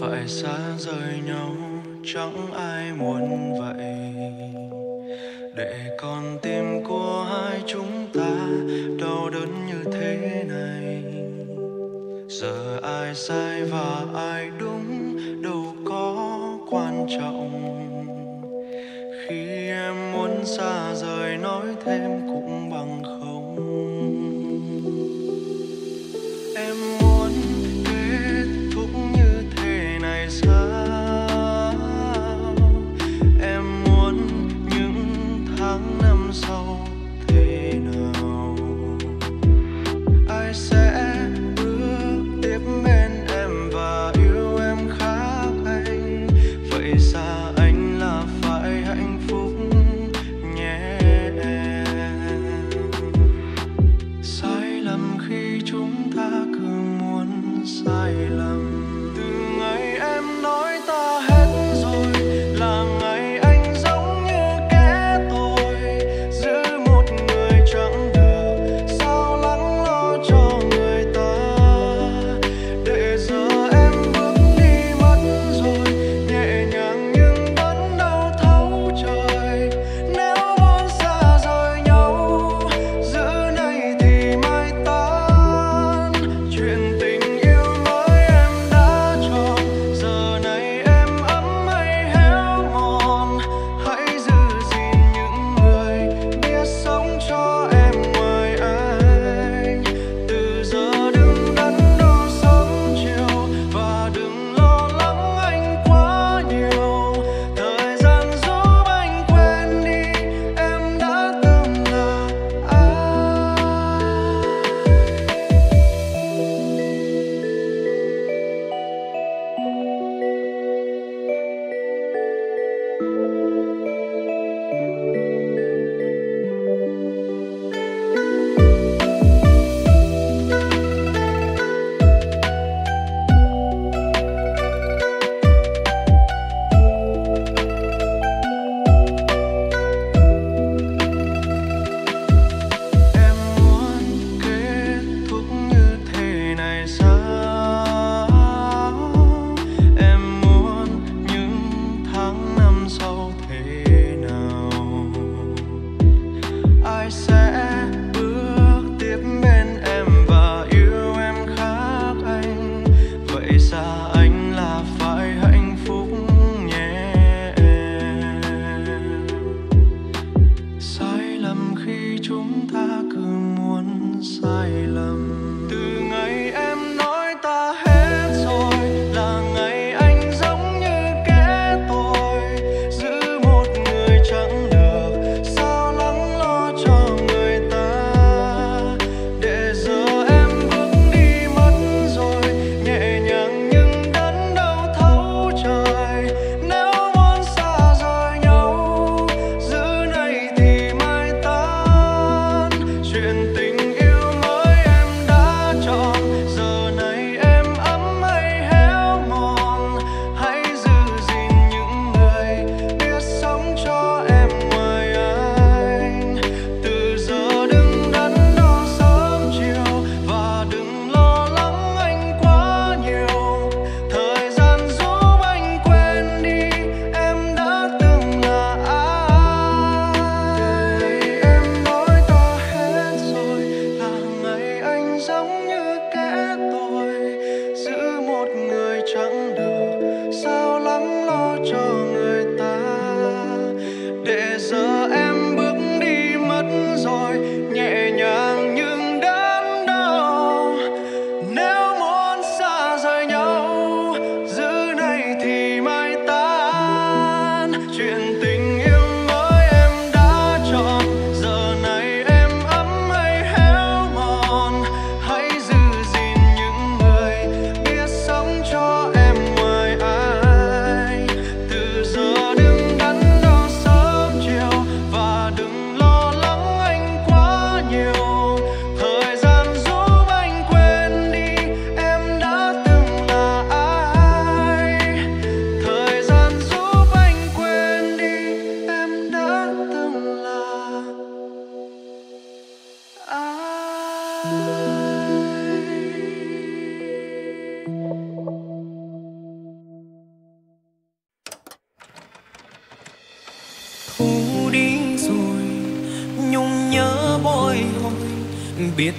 phải xa rời nhau, chẳng ai muốn vậy. Để con tim của hai chúng ta đau đớn như thế này. Giờ ai sai và ai đúng, đâu có quan trọng. Khi em muốn xa rời, nói thêm cũng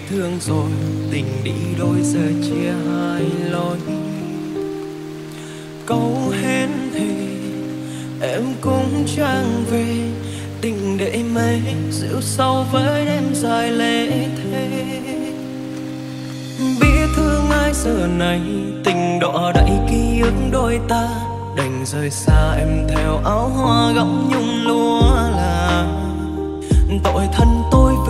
thương rồi, tình đi đôi giờ chia hai lối. Câu hẹn thì em cũng chẳng về, tình để mây dịu sâu với đêm dài lễ thế. Biết thương ai giờ này, tình đỏ đậy ký ức đôi ta. Đành rời xa em theo áo hoa gấm nhung lúa là tội thân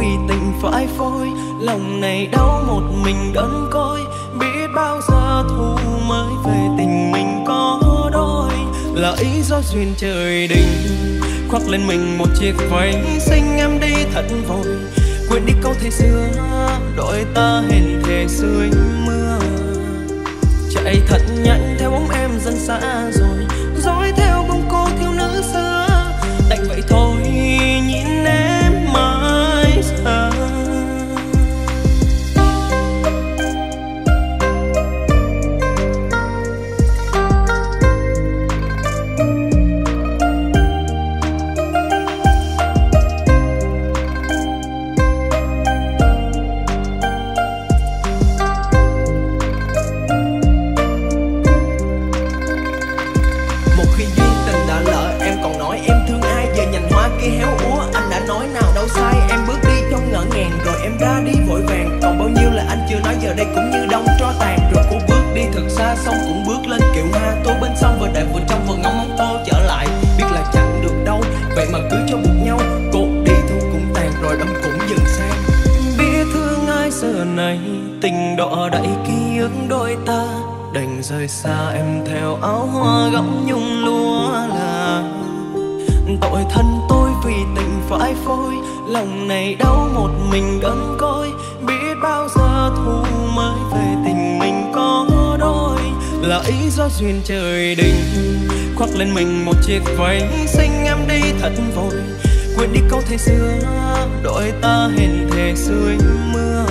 vì tình phải phôi, lòng này đau một mình đơn côi. Biết bao giờ thu mới về tình mình có đôi. Là ý do duyên trời định, khoác lên mình một chiếc váy xinh em đi thật vội. Quên đi câu thế xưa, đội ta hẹn thề dưới mưa. Chạy thật nhanh theo bóng em dần xa rồi, dõi theo bóng cô thiếu nữ xưa. Đành vậy thôi, nhìn em mãi xa lên mình một chiếc váy xinh em đi thật vội. Quên đi câu thề xưa, đội ta hẹn thề dưới mưa.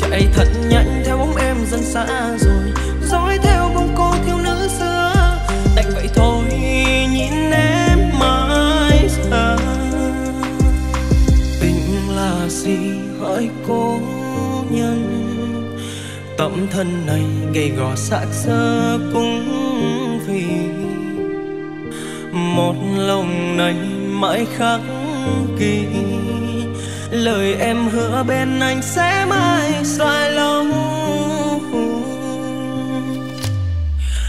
Chạy thật nhanh theo bóng em dần xa rồi, dõi theo bóng cô thiếu nữ xưa. Đành vậy thôi, nhìn em mãi xa tình là gì hỡi cô nhân? Tấm thân này gầy gò xác xơ cũng lòng này mãi khắc kỳ lời em hứa bên anh sẽ mãi dài lòng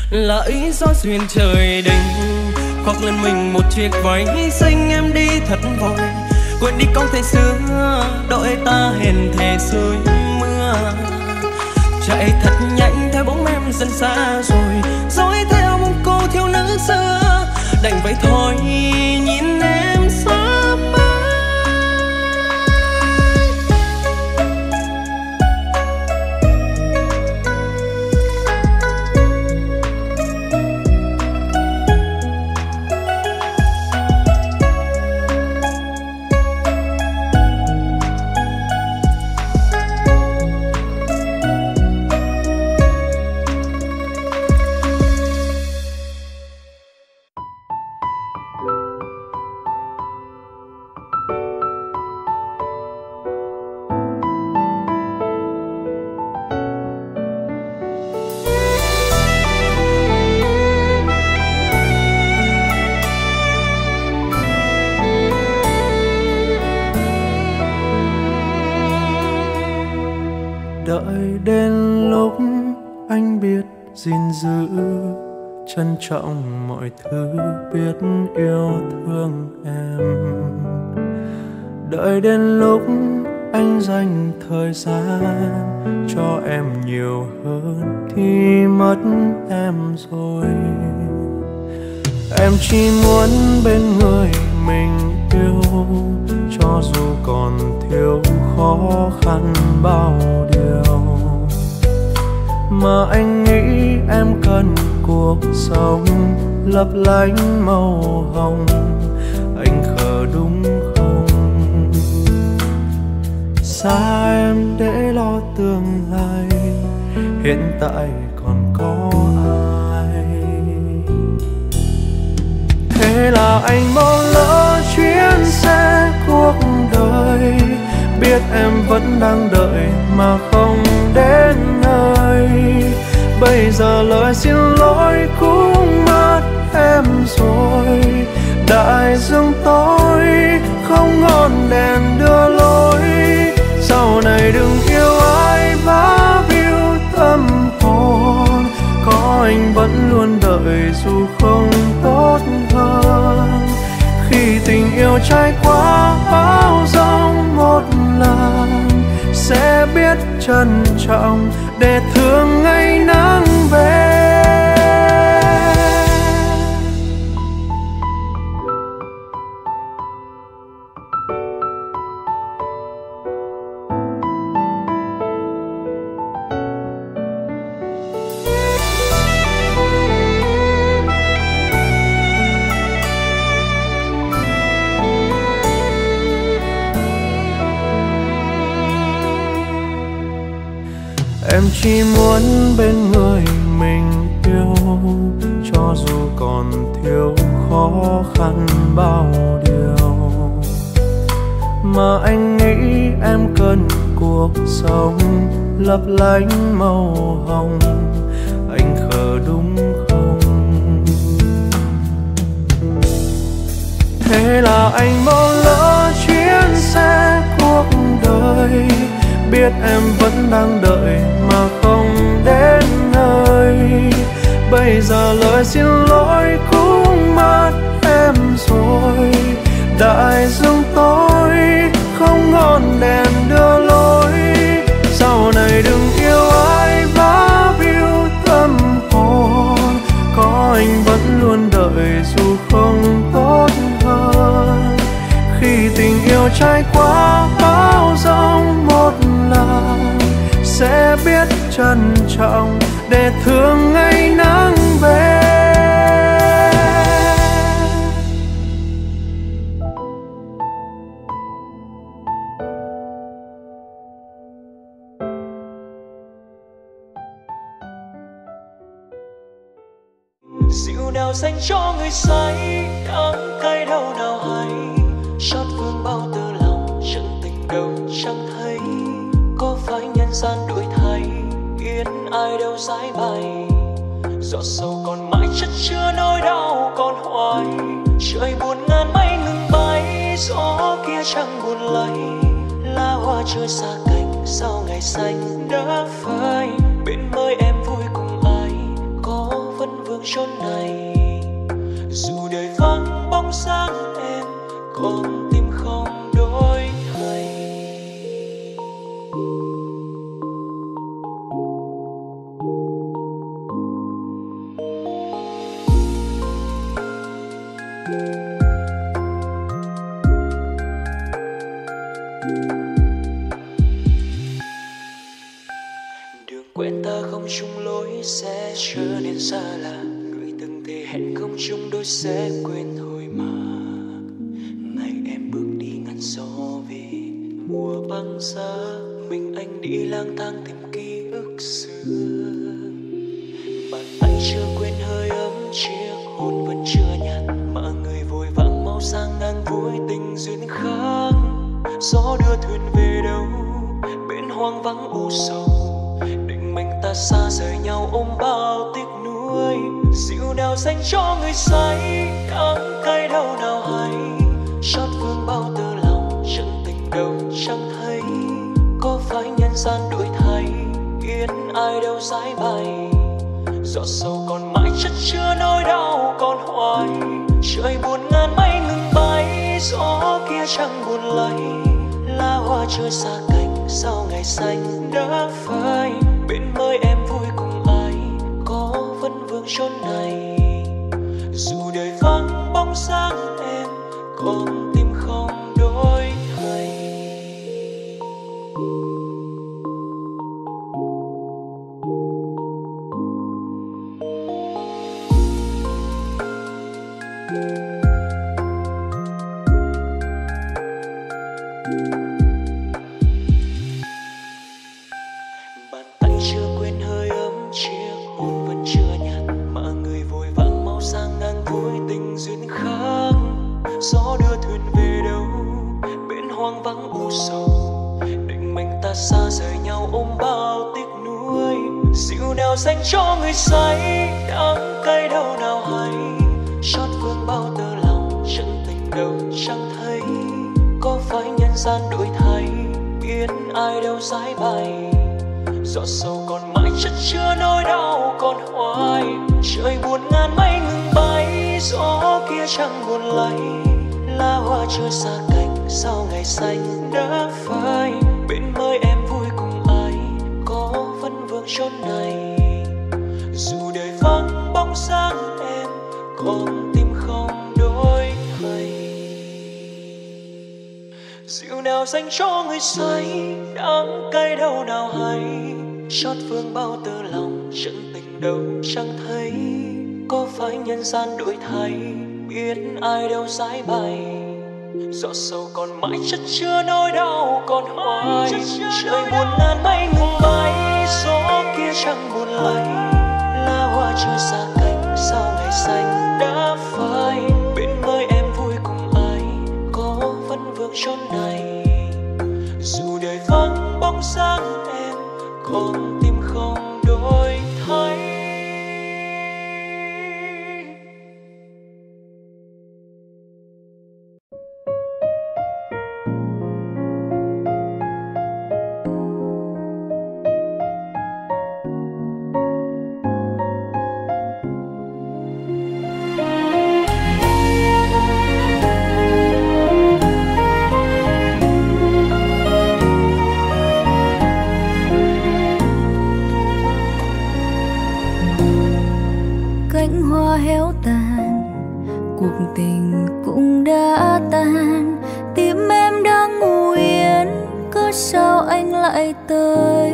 là ý do duyên trời định khoác lên mình một chiếc váy xinh em đi thật vội. Quên đi câu thề xưa đội ta hèn thề dưới mưa. Chạy thật nhanh theo bóng em dần xa rồi, dõi theo bóng cô thiếu nữ xưa đành vậy thôi nhìn em. Trọng mọi thứ biết yêu thương em. Đợi đến lúc anh dành thời gian cho em nhiều hơn thì mất em rồi. Em chỉ đều trải qua bão giông, một lần sẽ biết trân trọng để thương ngày nắng về. Chỉ muốn bên người mình yêu, cho dù còn thiếu khó khăn bao điều. Mà anh nghĩ em cần cuộc sống lấp lánh màu hồng, anh khờ đúng không? Thế là anh bỏ lỡ chuyến xe cuộc đời, biết em vẫn đang đợi đến nơi. Bây giờ lời xin lỗi cũng mất em rồi. Đại dương tối không ngọn đèn đưa lối. Sau này đừng yêu ai bá víu tâm hồn. Có anh vẫn luôn đợi dù không tốt hơn. Khi tình yêu trải qua bao giông một lần, sẽ biết chân. Gian đổi thay, yên ai đâu giải bày. Giọt sâu còn mãi chất chứa nỗi đau còn hoài. Trời buồn ngàn mây ngừng bay, gió kia chẳng buồn lay lá hoa chưa xa cánh sau ngày xanh đã phai? Bên mới em vui cùng ai, có vẫn vương chốn này? Dù đời vắng bóng sáng em còn Đâu chẳng thấy có phải nhân gian đổi thay biết ai đâu giải bày. Giọt sâu còn mãi chất chứa nỗi đau còn hoài trời buồn ngàn mây ngừng bay gió kia chẳng buồn lay lá hoa chưa xa cành sao ngày xanh đã phai. Bên mới em vui cùng ai có vẫn vương chốn này. Dù đời vắng bóng dáng em còn tình cũng đã tan. Tim em đang ngủ yên cớ sao anh lại tới?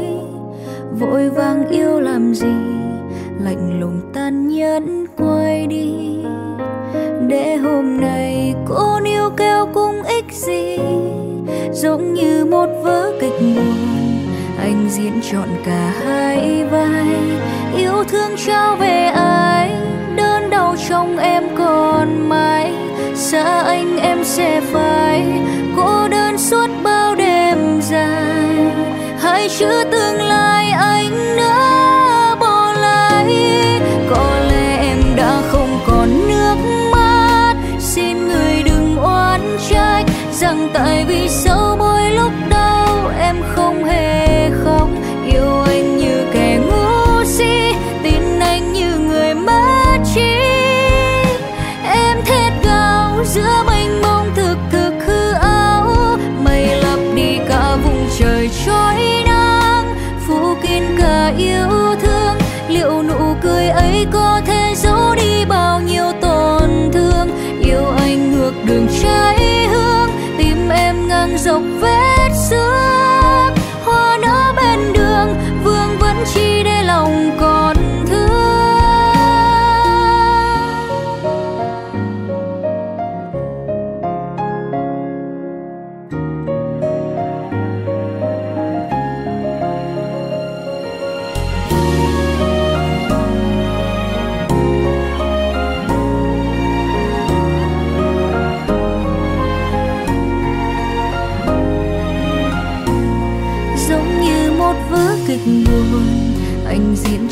Vội vàng yêu làm gì? Lạnh lùng tan nhẫn quay đi. Để hôm nay cô níu kêu cũng ích gì? Giống như một vở kịch buồn anh diễn chọn cả hai vai. Yêu thương trao về xa anh em sẽ phải cô đơn suốt bao đêm dài. Hai chữ tương lai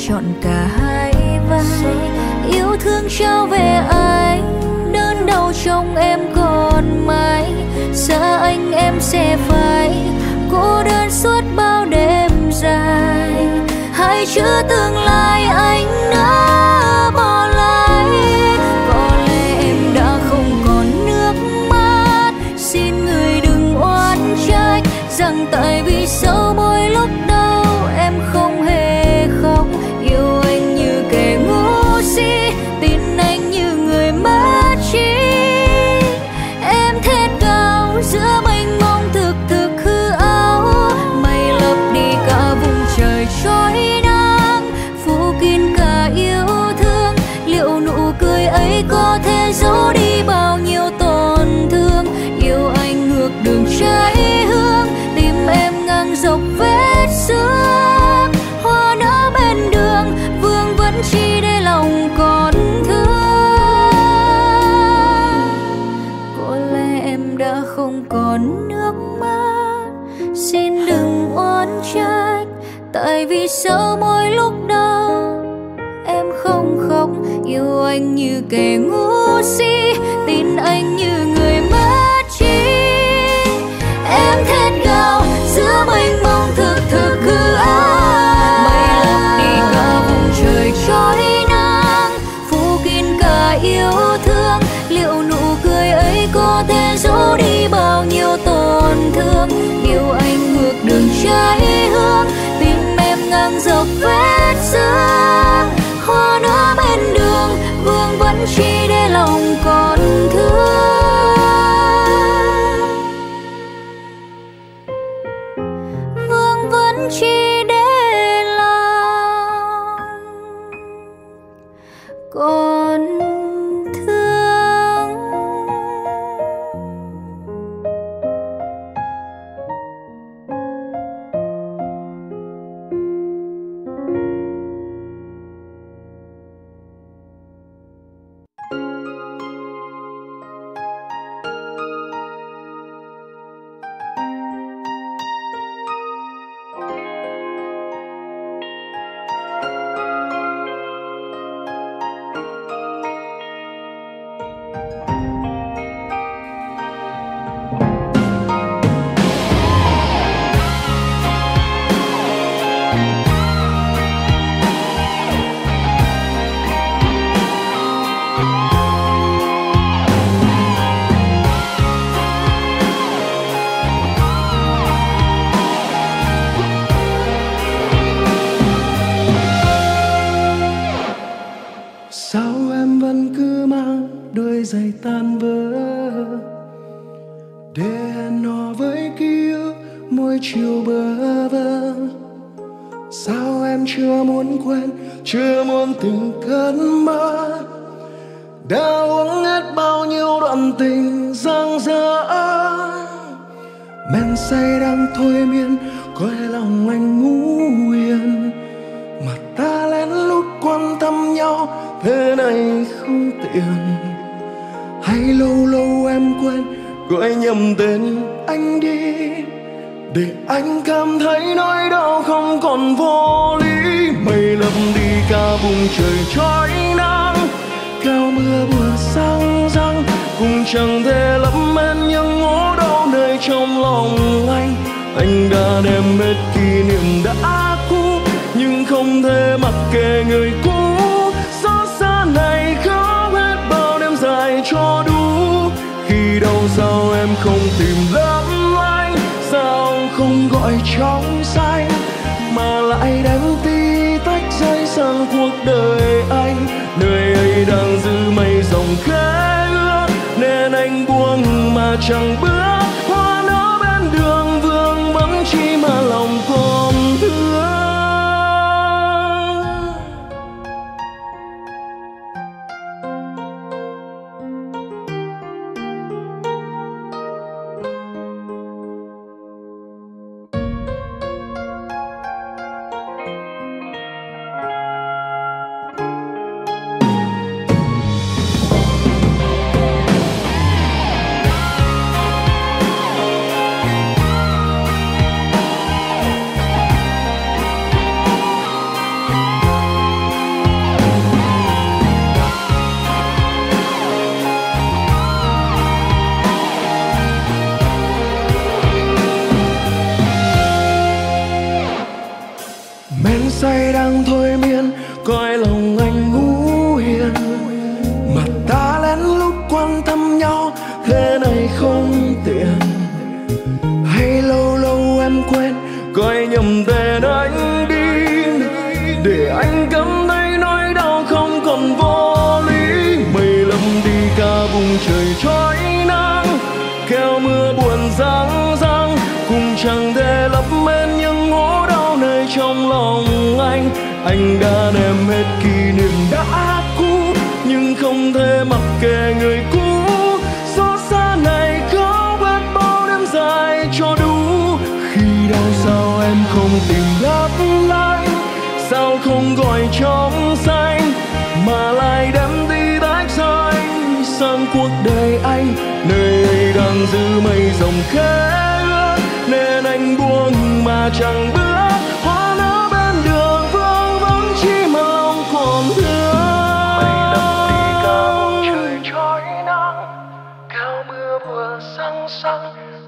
chọn cả hai vai. Yêu thương trao về anh đơn đau trong em còn mãi. Xa anh em sẽ phải cô đơn suốt bao đêm dài. Hãy chữ tương lai anh đã bỏ lại. Có lẽ em đã không còn nước mắt. Xin người đừng oán trách rằng tại vì sâu hoa nữa bên đường vương vẫn chỉ để lòng còn thương. chẳng bước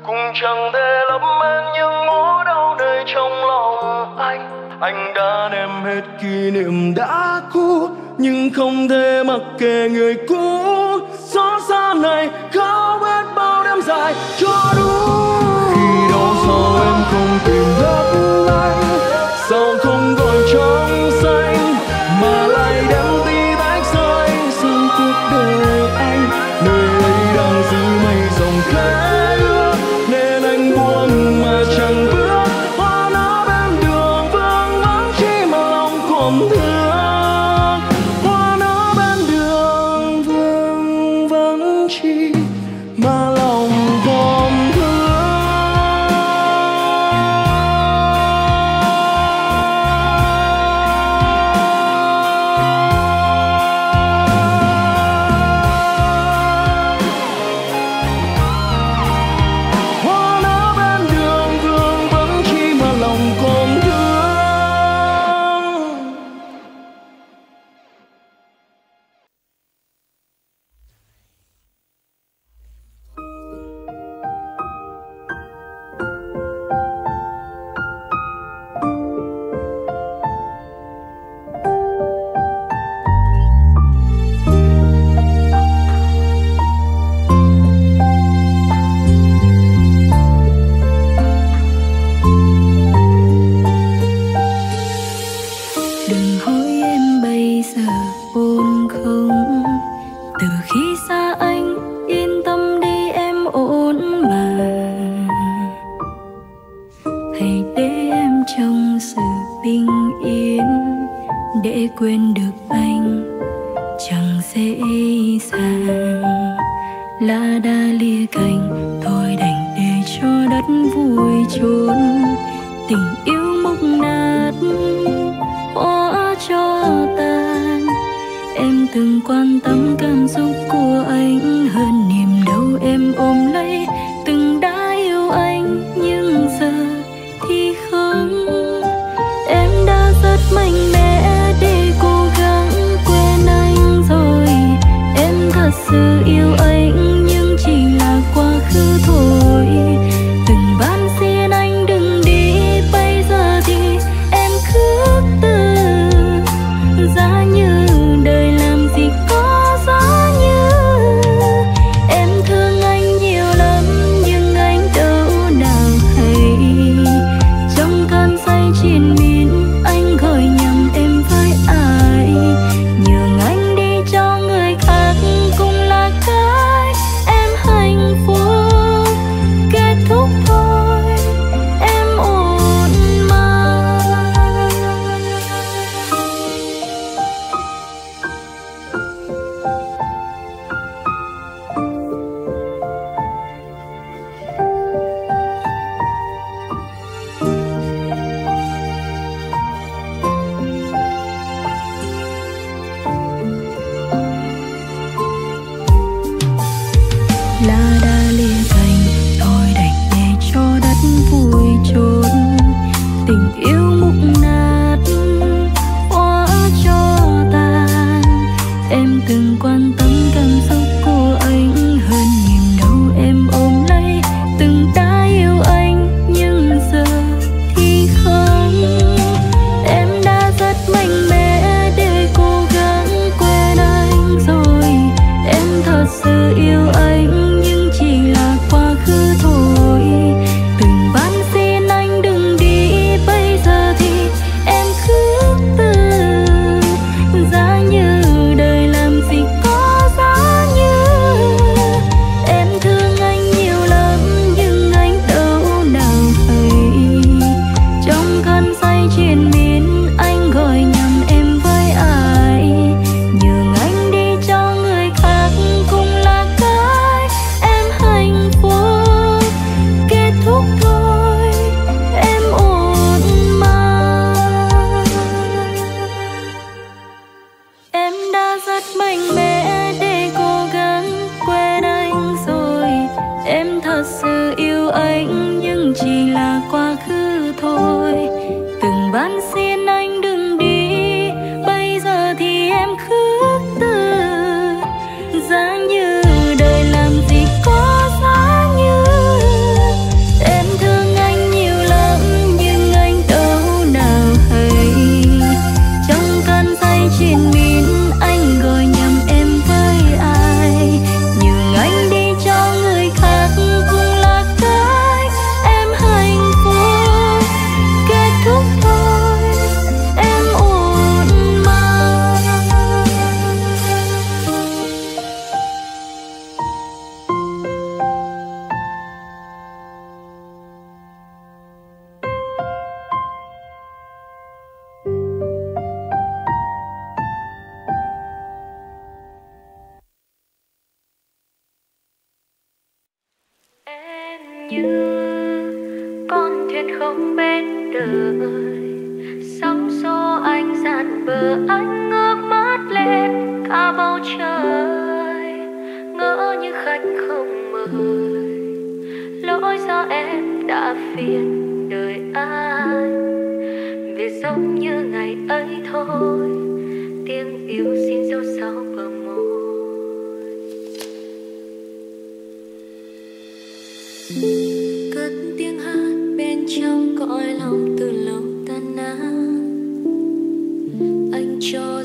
cùng chẳng thể lấp men những nỗi đau đầy trong lòng anh. Anh đã đem hết kỷ niệm đã cũ, nhưng không thể mặc kệ người cũ. Xót xa này khao hết bao đêm dài cho đủ khi đâu sao em không tìm được anh từng quan tâm cảm xúc của anh.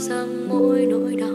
rằng mỗi nỗi đau.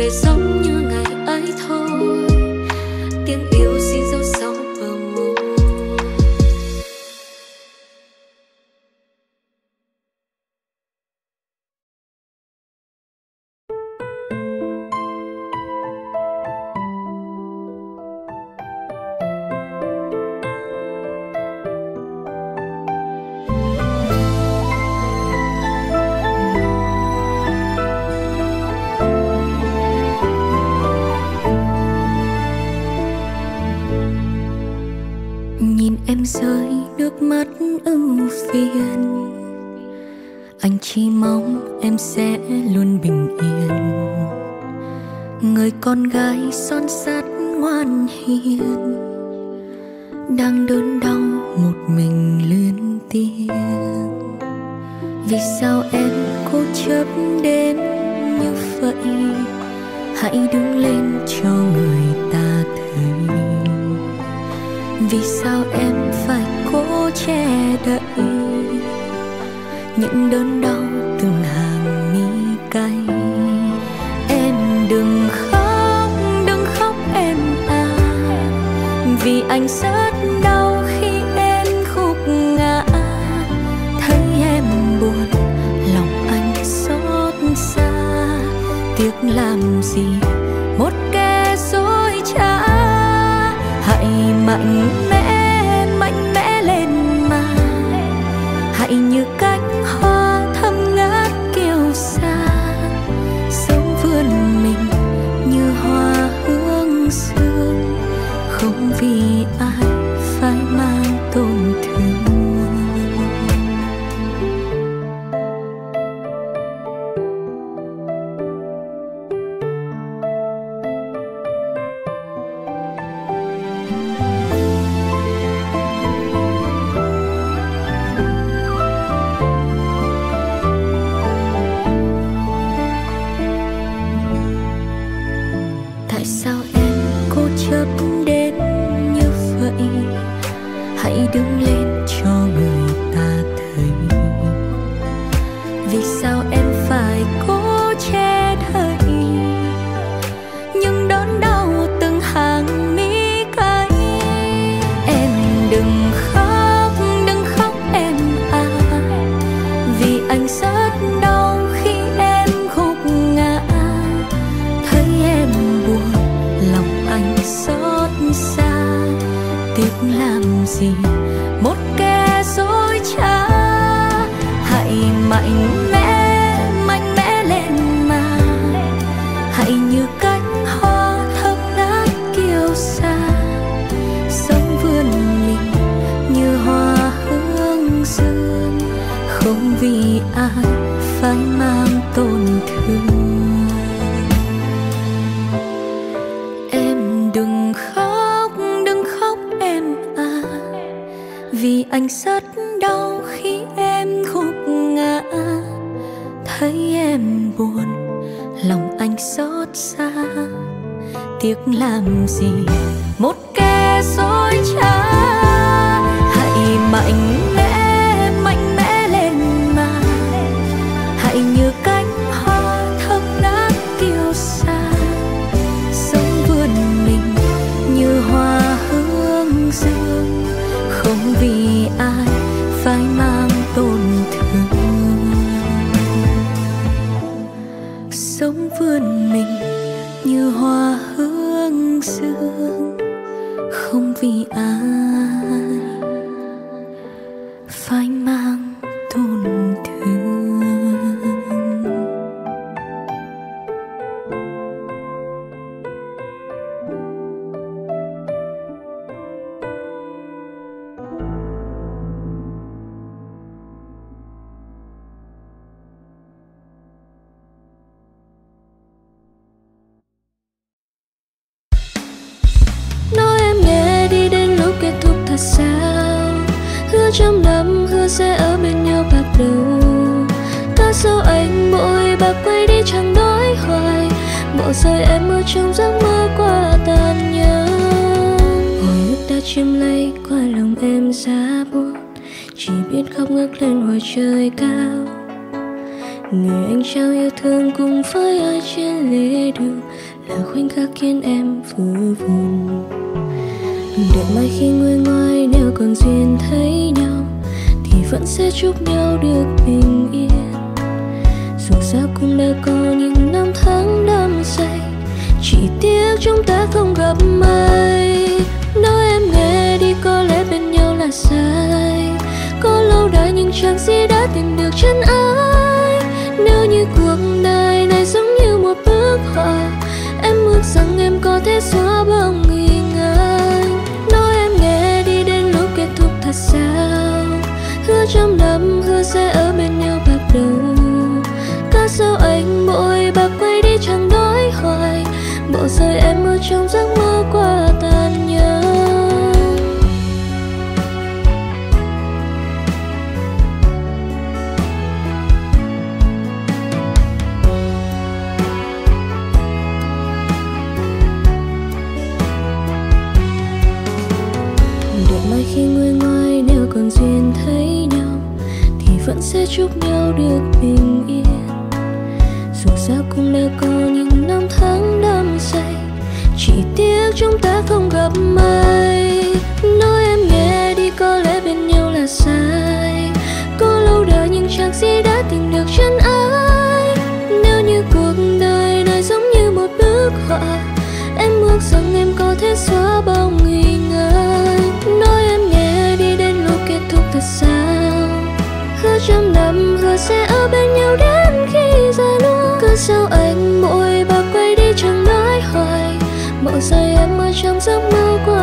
về sống như trời cao. Người anh trao yêu thương cùng với ai trên lễ đường là khoảnh khắc khiến em vừa vùng đợi mai khi người ngoài đều còn duyên thấy nhau, thì vẫn sẽ chúc nhau được bình yên. Dù sao cũng đã có những năm tháng đắm say, chỉ tiếc chúng ta không gặp ai nói em nghe đi, có lẽ bên nhau là sai có lâu đời nhưng chẳng gì đã tìm được chân ai. Nếu như cuộc đời này giống như một bức họa em ước rằng em có thể xóa bỏ nghi ngờ. Nói em nghe đi đến lúc kết thúc thật sao? Hứa trăm năm hứa sẽ ở bên nhau bạc đầu cớ sao anh bội bạc quay đi chẳng nói hoài bỏ rơi em ở trong duyên thấy nhau thì vẫn sẽ chúc nhau được bình yên. Dù sao cũng đã có những năm tháng đắm say, chỉ tiếc chúng ta không gặp may. nói em nghe đi, có lẽ bên nhau là sai. Có lâu đời nhưng chẳng gì đã tìm được chân ai. Nếu như cuộc đời này giống như một bức họa em ước rằng em có thể xóa bóng sao anh mỗi bạc quay đi chẳng nói hoài? Mộng say em ở trong giấc mơ qua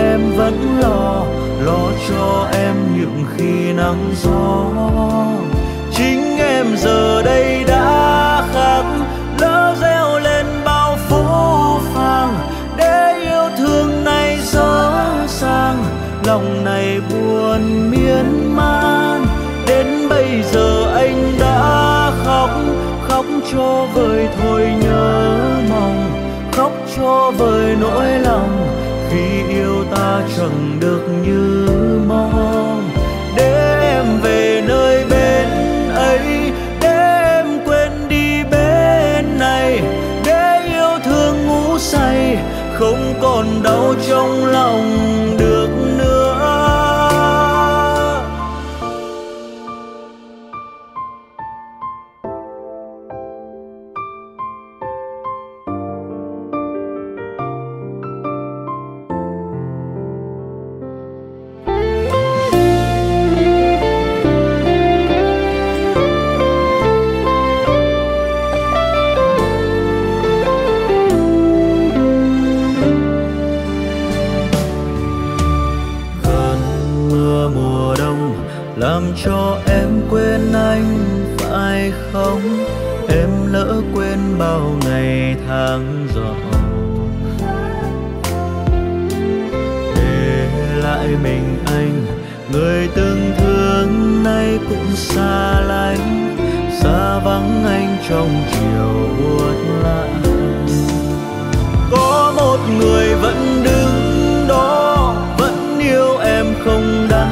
em vẫn lo lo cho em những khi nắng gió. Chính em giờ đây đã khác lỡ reo lên bao phố phàng. Để yêu thương này dở ràng lòng này buồn miên man. Đến bây giờ anh đã khóc khóc cho vơi thôi nhớ mong, khóc cho vơi nỗi lòng. Vì yêu ta chẳng được như mong. Để em về nơi bên ấy, để em quên đi bên này. Để yêu thương ngủ say, không còn đau trong lòng. Bao ngày tháng gió để lại mình anh, người từng thương nay cũng xa lánh. Xa vắng anh trong chiều buốt lạnh có một người vẫn đứng đó, vẫn yêu em không đắn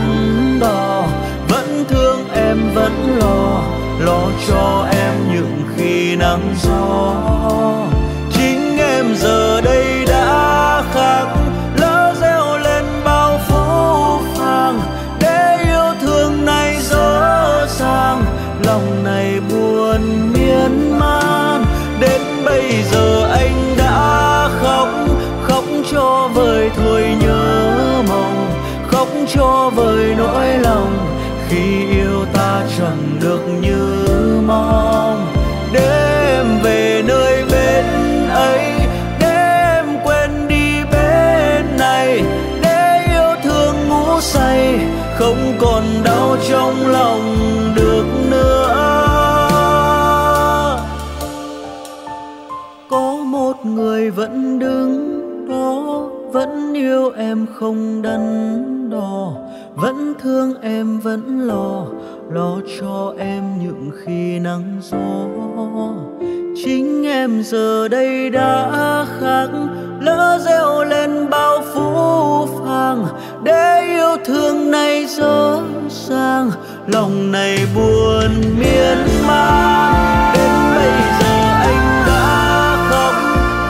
đo. Vẫn thương em, vẫn lo lo cho em khi nắng gió. Chính em giờ đây đã khác, lỡ reo lên bao phố phàng để yêu thương này dở ràng lòng này buồn miên man. Đến bây giờ anh đã khóc khóc cho vơi thôi nhớ mong. Khóc cho vơi nỗi lòng, khi yêu ta chẳng được như mong để em về nơi bên ấy để em quên đi bên này, để yêu thương ngủ say, không còn đau trong lòng được nữa. Có một người vẫn đứng đó, vẫn yêu em không đắn đo, vẫn thương em vẫn lo lo cho em những khi nắng gió. Chính em giờ đây đã khác, lỡ reo lên bao phú phàng. Để yêu thương này dở dang lòng này buồn miên man. Đến bây giờ anh đã khóc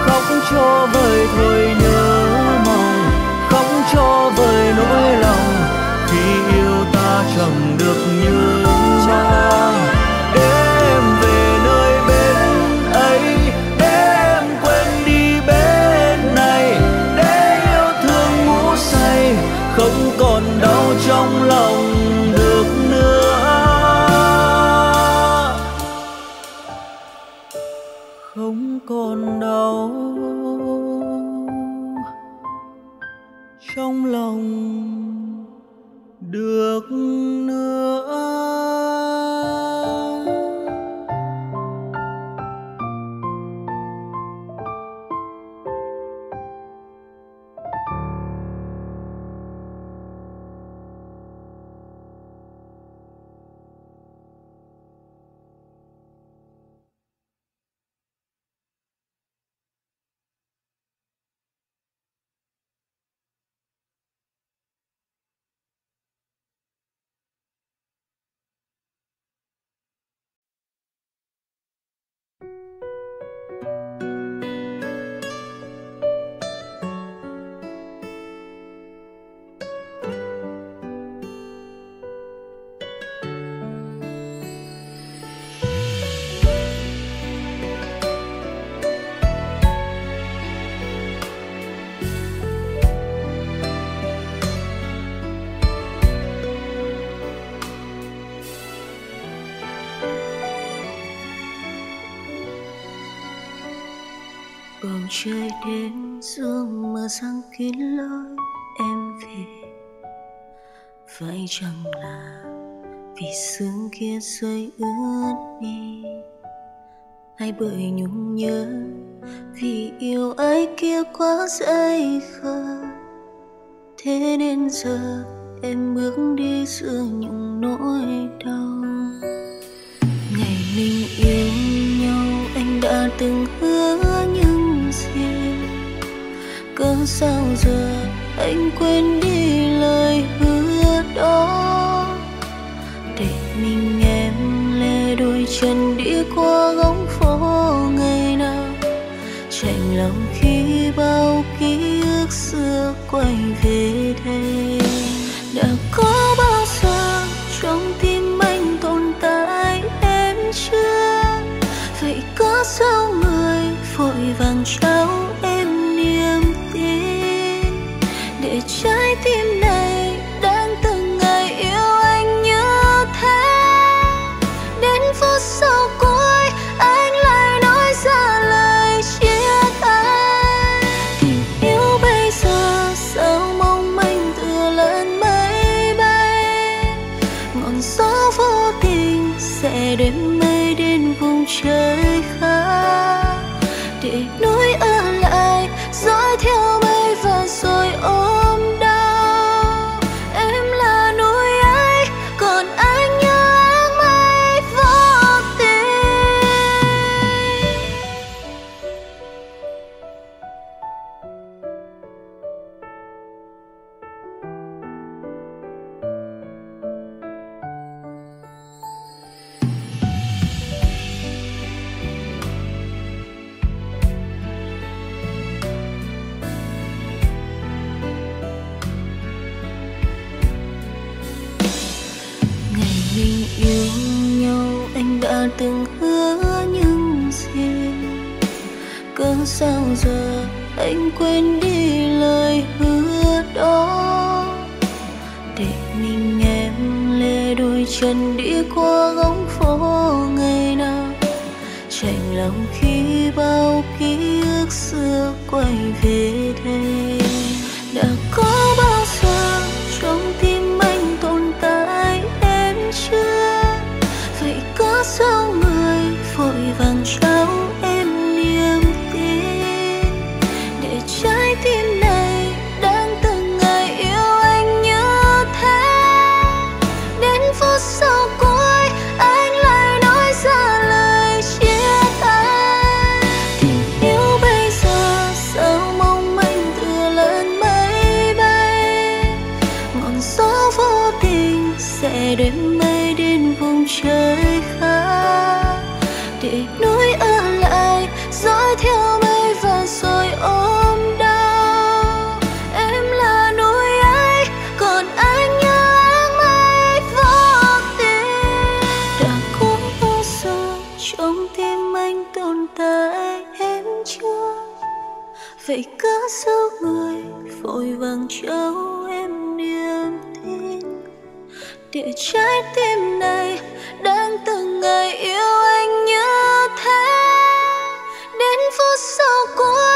khóc cho vơi thôi nhớ mong, khóc cho vơi nỗi lòng chẳng được như mong để em về nơi bên ấy để em quên đi bên này. Để yêu thương ngủ say, không còn đau trong lòng được nữa. Không còn đau trong lòng được trời đêm dương mờ sang kín lối em về vậy chẳng là vì sương kia rơi ướt đi hay bởi nhung nhớ vì yêu ai kia quá dễ khờ thế nên giờ em bước đi giữa những nỗi đau ngày mình yêu nhau anh đã từng hứa cớ sao giờ anh quên đi lời hứa đó. Để mình em lê đôi chân đi qua góc phố ngày nào. Chạnh lòng khi bao ký ức xưa quay về đây. sẽ đêm mây đến vùng trời khác. Để nỗi ân cớ số người vội vàng trao em niềm tin. Để trái tim này đang từng ngày yêu anh như thế. Đến phút sau cuối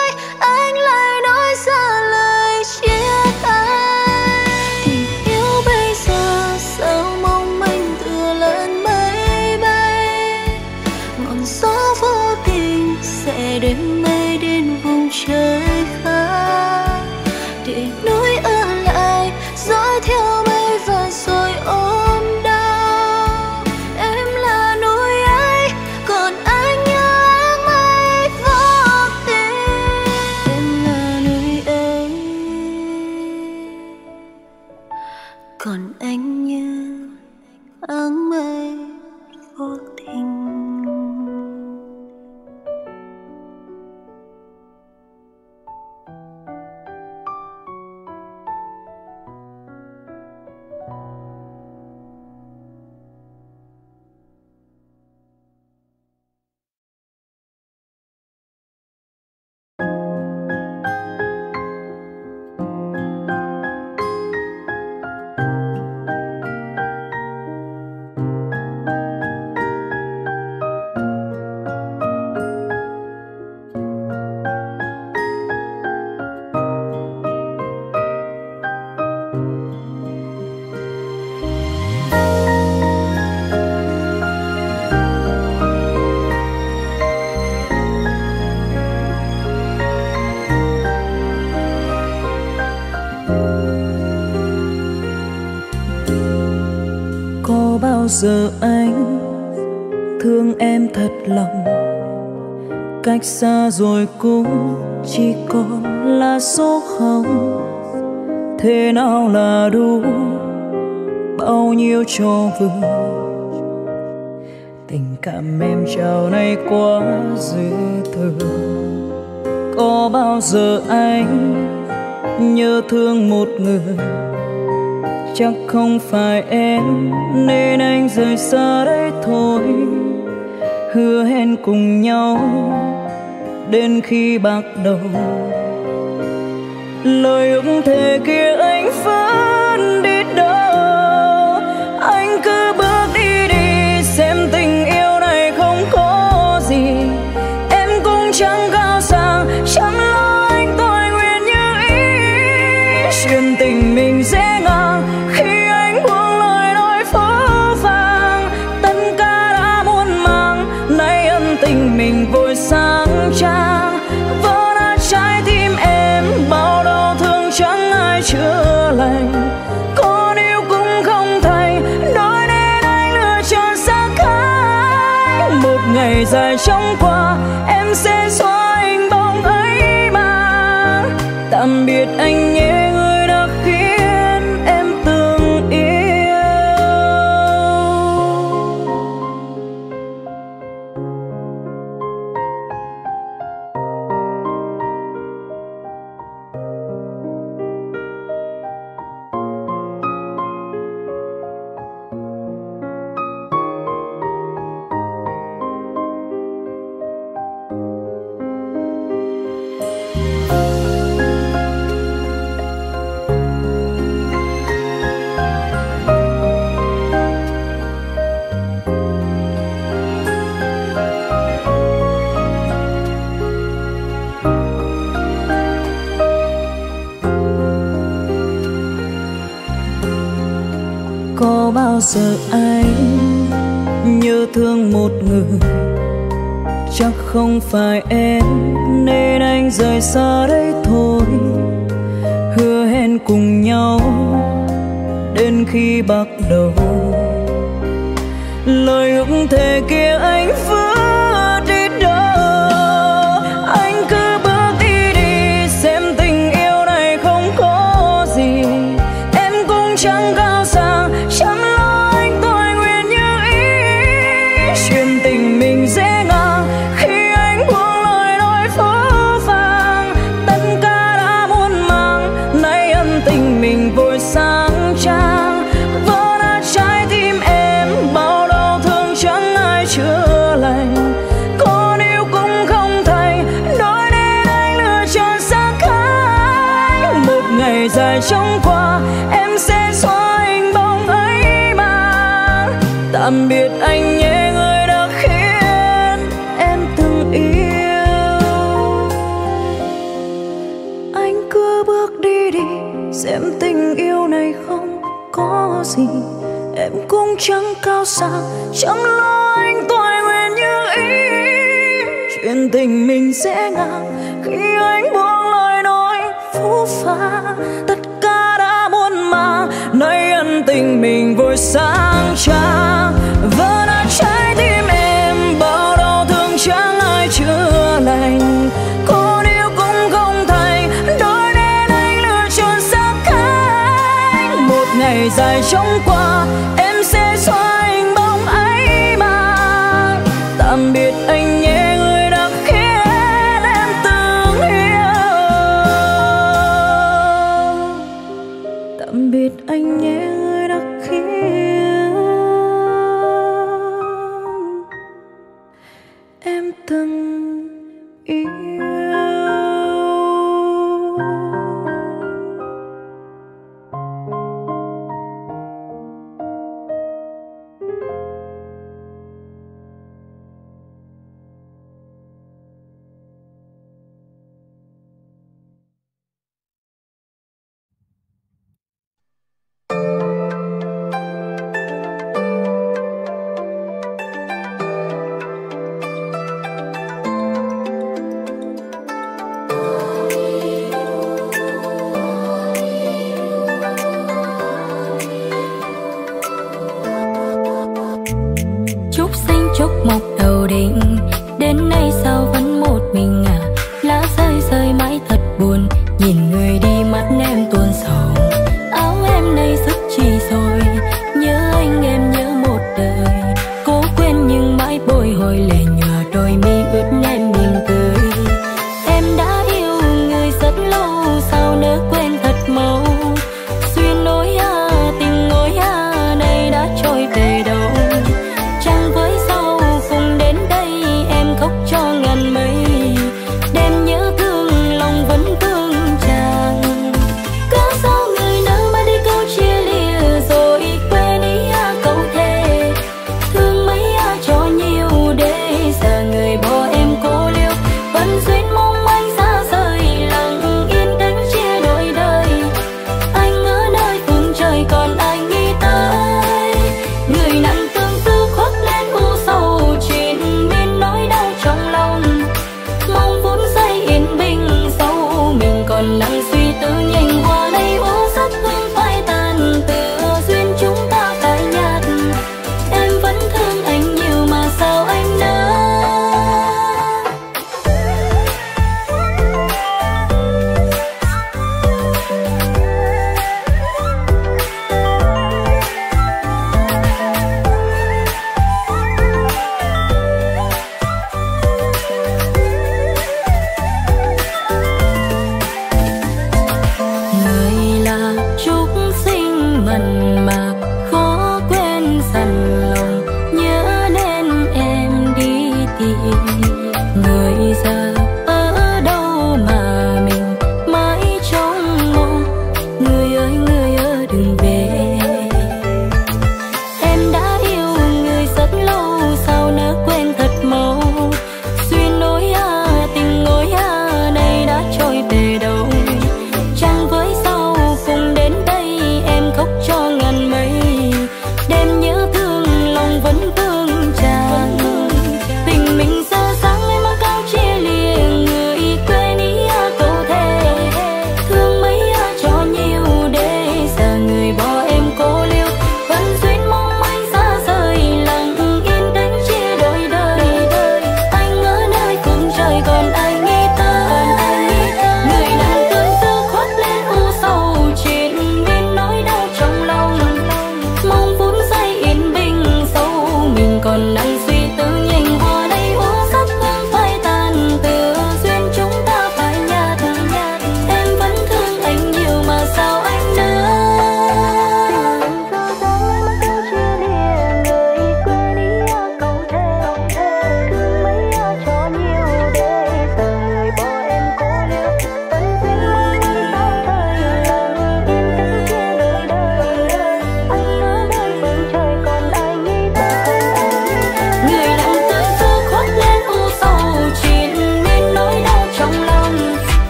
giờ anh thương em thật lòng. Cách xa rồi cũng chỉ còn là số không. Thế nào là đủ? Bao nhiêu cho vừa tình cảm em chào nay quá dư thừa có bao giờ anh nhớ thương một người? chắc không phải em, nên anh rời xa đấy thôi. Hứa hẹn cùng nhau đến khi bạc đầu. Lời ước thề kia anh vẫn đi. phải em, nên anh rời xa đây thôi. Hứa hẹn cùng nhau đến khi bắt đầu. Lời ước thề kia anh sao xa? Chẳng lo anh toại nguyện như ý. Chuyện tình mình sẽ ngang khi anh buông lời nói phũ phàng tất cả đã muôn màng. Nay ân tình mình vội sang trang vẫn